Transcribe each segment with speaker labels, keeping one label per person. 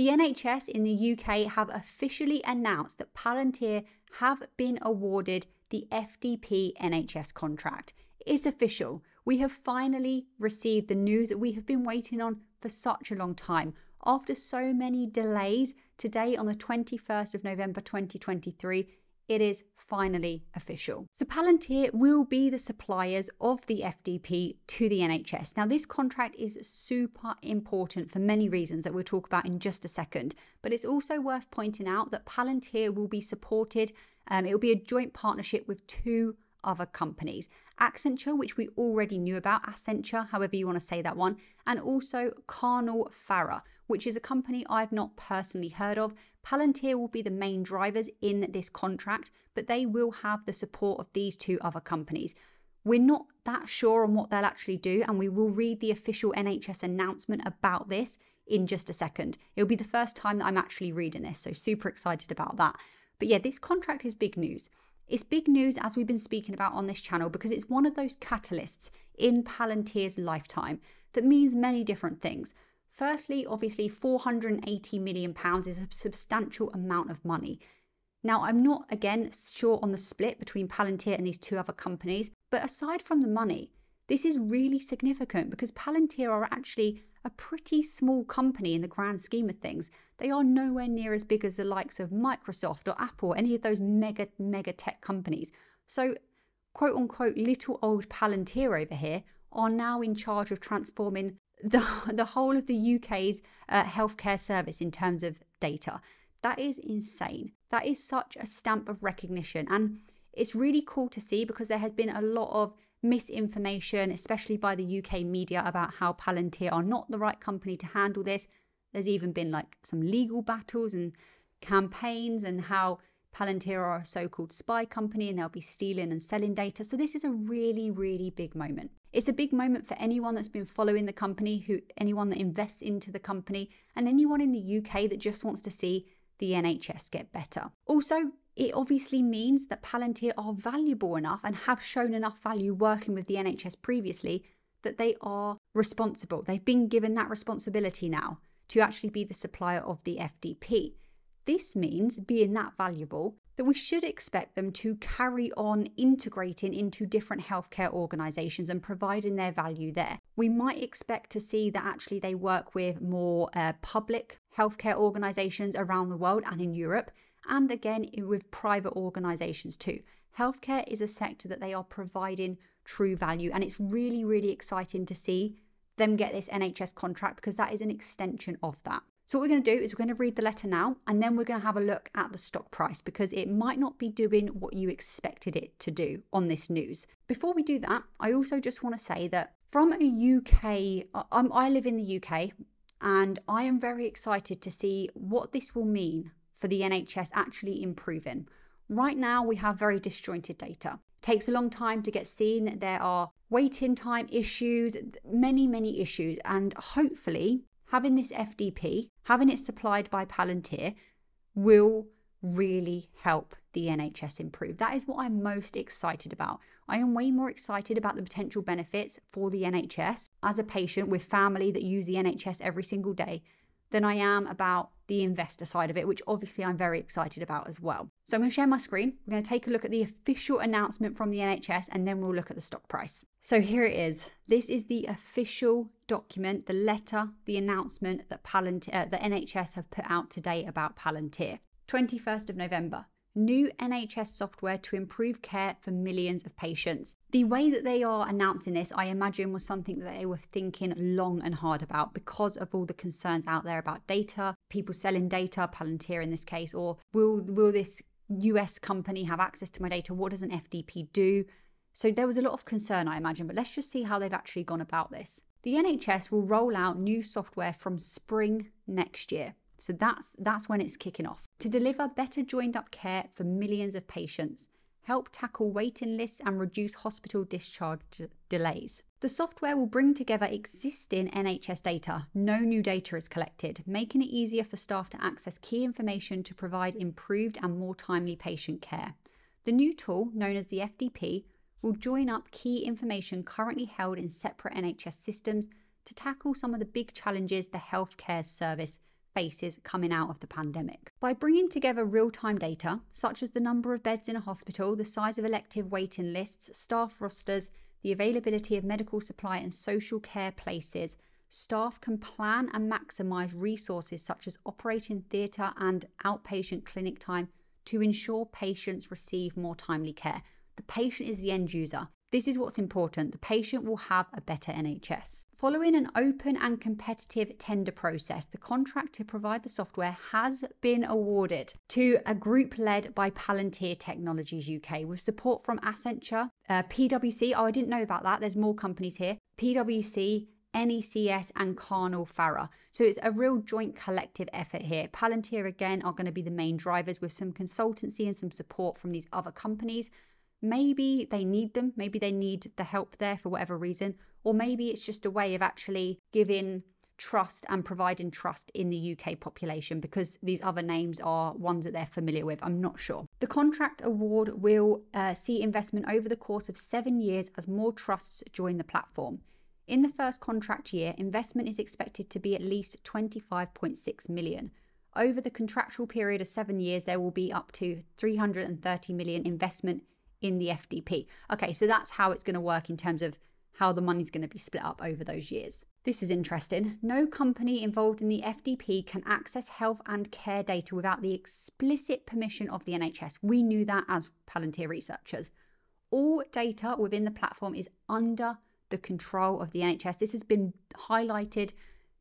Speaker 1: The NHS in the UK have officially announced that Palantir have been awarded the FDP NHS contract. It's official. We have finally received the news that we have been waiting on for such a long time. After so many delays, today on the 21st of November 2023, it is finally official. So Palantir will be the suppliers of the FDP to the NHS. Now, this contract is super important for many reasons that we'll talk about in just a second, but it's also worth pointing out that Palantir will be supported, um, it will be a joint partnership with two other companies. Accenture, which we already knew about, Accenture, however you want to say that one, and also Carnall Farrar, which is a company I've not personally heard of. Palantir will be the main drivers in this contract, but they will have the support of these two other companies. We're not that sure on what they'll actually do, and we will read the official NHS announcement about this in just a second. It'll be the first time that I'm actually reading this, so super excited about that. But yeah, this contract is big news. It's big news as we've been speaking about on this channel because it's one of those catalysts in Palantir's lifetime that means many different things. Firstly, obviously, £480 million is a substantial amount of money. Now, I'm not, again, sure on the split between Palantir and these two other companies, but aside from the money, this is really significant because Palantir are actually a pretty small company in the grand scheme of things. They are nowhere near as big as the likes of Microsoft or Apple, any of those mega, mega tech companies. So, quote unquote, little old Palantir over here are now in charge of transforming the, the whole of the UK's uh, healthcare service in terms of data. That is insane. That is such a stamp of recognition. And it's really cool to see because there has been a lot of misinformation, especially by the UK media, about how Palantir are not the right company to handle this. There's even been like some legal battles and campaigns and how Palantir are a so called spy company and they'll be stealing and selling data. So, this is a really, really big moment. It's a big moment for anyone that's been following the company, who anyone that invests into the company, and anyone in the UK that just wants to see the NHS get better. Also, it obviously means that Palantir are valuable enough and have shown enough value working with the NHS previously that they are responsible. They've been given that responsibility now to actually be the supplier of the FDP. This means, being that valuable, that we should expect them to carry on integrating into different healthcare organisations and providing their value there. We might expect to see that actually they work with more uh, public healthcare organisations around the world and in Europe, and again with private organisations too. Healthcare is a sector that they are providing true value, and it's really, really exciting to see them get this NHS contract because that is an extension of that. So, what we're going to do is we're going to read the letter now and then we're going to have a look at the stock price because it might not be doing what you expected it to do on this news. Before we do that, I also just want to say that from a UK, I'm, I live in the UK and I am very excited to see what this will mean for the NHS actually improving. Right now, we have very disjointed data. It takes a long time to get seen. There are waiting time issues, many, many issues, and hopefully, having this FDP, having it supplied by Palantir, will really help the NHS improve. That is what I'm most excited about. I am way more excited about the potential benefits for the NHS as a patient with family that use the NHS every single day than I am about the investor side of it, which obviously I'm very excited about as well. So I'm going to share my screen. We're going to take a look at the official announcement from the NHS and then we'll look at the stock price. So here it is. This is the official document, the letter, the announcement that Palantir, uh, the NHS have put out today about Palantir. 21st of November new NHS software to improve care for millions of patients. The way that they are announcing this, I imagine, was something that they were thinking long and hard about because of all the concerns out there about data, people selling data, Palantir in this case, or will will this US company have access to my data? What does an FDP do? So there was a lot of concern, I imagine, but let's just see how they've actually gone about this. The NHS will roll out new software from spring next year. So that's that's when it's kicking off. To deliver better joined up care for millions of patients, help tackle waiting lists and reduce hospital discharge d- delays. The software will bring together existing NHS data. No new data is collected, making it easier for staff to access key information to provide improved and more timely patient care. The new tool, known as the FDP, will join up key information currently held in separate NHS systems to tackle some of the big challenges the healthcare service faces coming out of the pandemic. By bringing together real time data, such as the number of beds in a hospital, the size of elective waiting lists, staff rosters, the availability of medical supply and social care places, staff can plan and maximise resources such as operating theatre and outpatient clinic time to ensure patients receive more timely care. The patient is the end user. This is what's important. The patient will have a better NHS. Following an open and competitive tender process, the contract to provide the software has been awarded to a group led by Palantir Technologies UK with support from Accenture, uh, PwC. Oh, I didn't know about that. There's more companies here. PwC, NECS, and Carnall Farrar. So it's a real joint collective effort here. Palantir, again, are going to be the main drivers with some consultancy and some support from these other companies. Maybe they need them, maybe they need the help there for whatever reason, or maybe it's just a way of actually giving trust and providing trust in the UK population because these other names are ones that they're familiar with. I'm not sure. The contract award will uh, see investment over the course of seven years as more trusts join the platform. In the first contract year, investment is expected to be at least 25.6 million. Over the contractual period of seven years, there will be up to 330 million investment in the FDP. Okay, so that's how it's going to work in terms of how the money's going to be split up over those years. This is interesting. No company involved in the FDP can access health and care data without the explicit permission of the NHS. We knew that as Palantir researchers. All data within the platform is under the control of the NHS. This has been highlighted.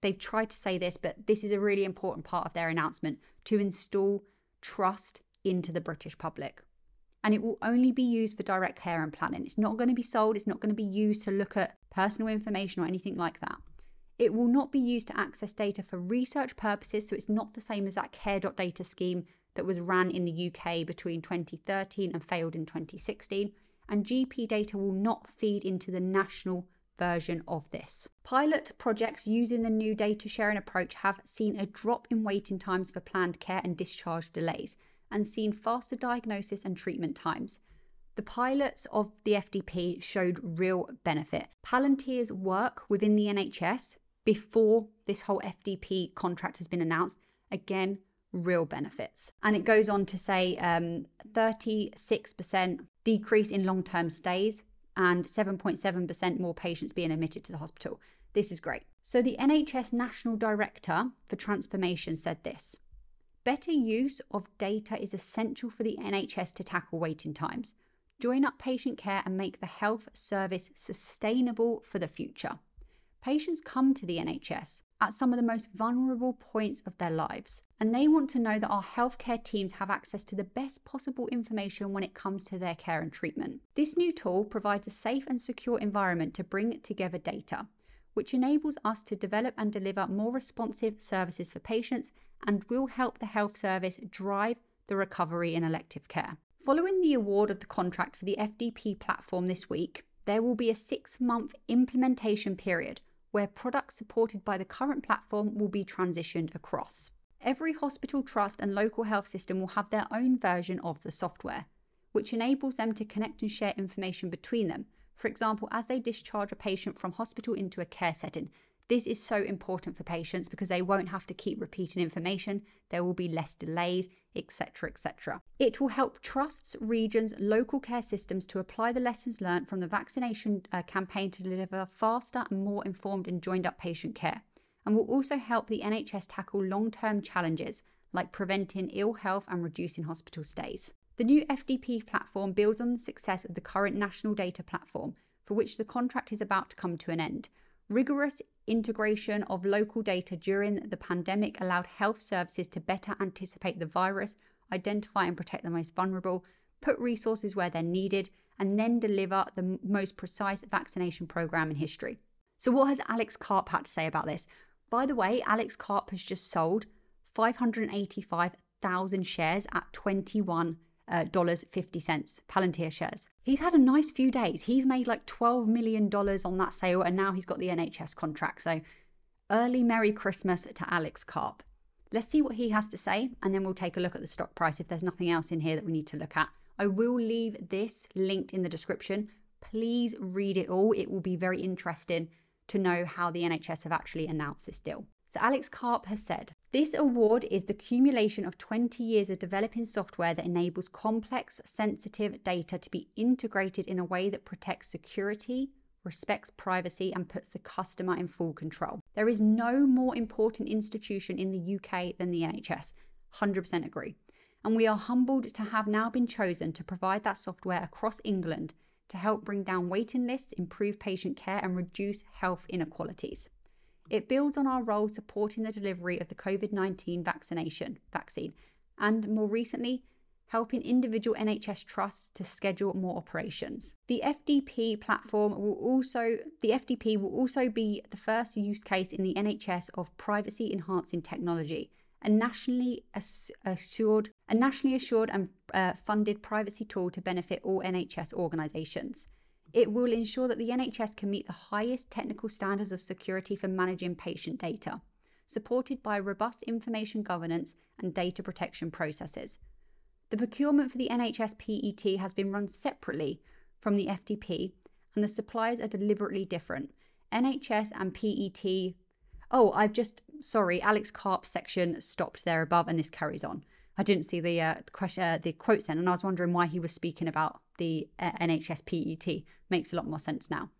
Speaker 1: They've tried to say this, but this is a really important part of their announcement to install trust into the British public and it will only be used for direct care and planning. It's not going to be sold, it's not going to be used to look at personal information or anything like that. It will not be used to access data for research purposes, so it's not the same as that care.data scheme that was ran in the UK between 2013 and failed in 2016. And GP data will not feed into the national version of this. Pilot projects using the new data sharing approach have seen a drop in waiting times for planned care and discharge delays and seen faster diagnosis and treatment times. The pilots of the FDP showed real benefit. Palantir's work within the NHS before this whole FDP contract has been announced, again, real benefits. And it goes on to say um, 36% decrease in long term stays and 7.7% more patients being admitted to the hospital. This is great. So, the NHS National Director for Transformation said this Better use of data is essential for the NHS to tackle waiting times, join up patient care, and make the health service sustainable for the future. Patients come to the NHS at some of the most vulnerable points of their lives, and they want to know that our healthcare teams have access to the best possible information when it comes to their care and treatment. This new tool provides a safe and secure environment to bring together data, which enables us to develop and deliver more responsive services for patients and will help the health service drive the recovery in elective care. Following the award of the contract for the FDP platform this week, there will be a six month implementation period where products supported by the current platform will be transitioned across. Every hospital trust and local health system will have their own version of the software, which enables them to connect and share information between them. For example, as they discharge a patient from hospital into a care setting, this is so important for patients because they won't have to keep repeating information, there will be less delays, etc. etc. It will help trusts, regions, local care systems to apply the lessons learned from the vaccination uh, campaign to deliver faster and more informed and joined up patient care, and will also help the NHS tackle long term challenges like preventing ill health and reducing hospital stays. The new FDP platform builds on the success of the current national data platform, for which the contract is about to come to an end. Rigorous integration of local data during the pandemic allowed health services to better anticipate the virus, identify and protect the most vulnerable, put resources where they're needed, and then deliver the most precise vaccination program in history. So, what has Alex Karp had to say about this? By the way, Alex Karp has just sold 585,000 shares at 21 uh, dollars 50 Palantir shares. He's had a nice few days. He's made like 12 million dollars on that sale and now he's got the NHS contract. So early merry Christmas to Alex Karp. Let's see what he has to say and then we'll take a look at the stock price if there's nothing else in here that we need to look at. I will leave this linked in the description. Please read it all. It will be very interesting to know how the NHS have actually announced this deal. So Alex Karp has said, This award is the accumulation of 20 years of developing software that enables complex, sensitive data to be integrated in a way that protects security, respects privacy, and puts the customer in full control. There is no more important institution in the UK than the NHS. 100% agree. And we are humbled to have now been chosen to provide that software across England to help bring down waiting lists, improve patient care, and reduce health inequalities. It builds on our role supporting the delivery of the COVID 19 vaccination vaccine, and more recently, helping individual NHS trusts to schedule more operations. The FDP platform will also the FDP will also be the first use case in the NHS of privacy enhancing technology, a nationally assured a nationally assured and uh, funded privacy tool to benefit all NHS organisations. It will ensure that the NHS can meet the highest technical standards of security for managing patient data, supported by robust information governance and data protection processes. The procurement for the NHS PET has been run separately from the FDP, and the suppliers are deliberately different. NHS and PET. Oh, I've just sorry, Alex Karp's section stopped there above, and this carries on. I didn't see the uh, question, uh, the quotes then, and I was wondering why he was speaking about the uh, NHS PET. Makes a lot more sense now.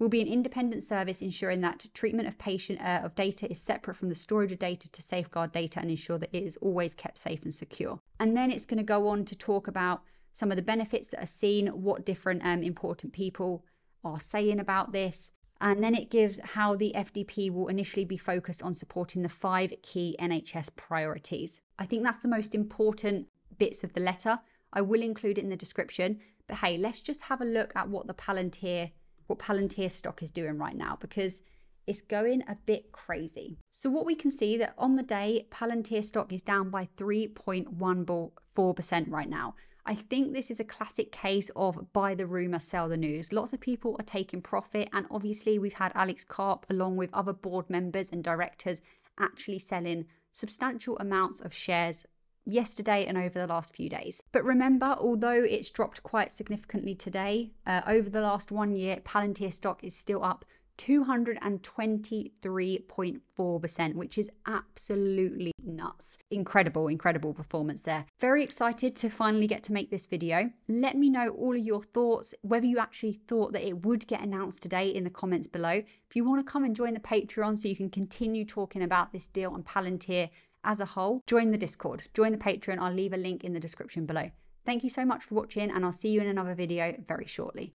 Speaker 1: Will be an independent service ensuring that treatment of patient uh, of data is separate from the storage of data to safeguard data and ensure that it is always kept safe and secure. And then it's going to go on to talk about some of the benefits that are seen, what different um, important people are saying about this, and then it gives how the FDP will initially be focused on supporting the five key NHS priorities. I think that's the most important bits of the letter. I will include it in the description. But hey, let's just have a look at what the Palantir, what Palantir stock is doing right now because it's going a bit crazy. So what we can see that on the day, Palantir stock is down by 3.14% right now. I think this is a classic case of buy the rumor, sell the news. Lots of people are taking profit, and obviously, we've had Alex Karp, along with other board members and directors, actually selling substantial amounts of shares yesterday and over the last few days. But remember, although it's dropped quite significantly today, uh, over the last one year, Palantir stock is still up 223.4%, which is absolutely nuts. Incredible, incredible performance there. Very excited to finally get to make this video. Let me know all of your thoughts, whether you actually thought that it would get announced today in the comments below. If you want to come and join the Patreon so you can continue talking about this deal on Palantir as a whole, join the Discord, join the Patreon. I'll leave a link in the description below. Thank you so much for watching, and I'll see you in another video very shortly.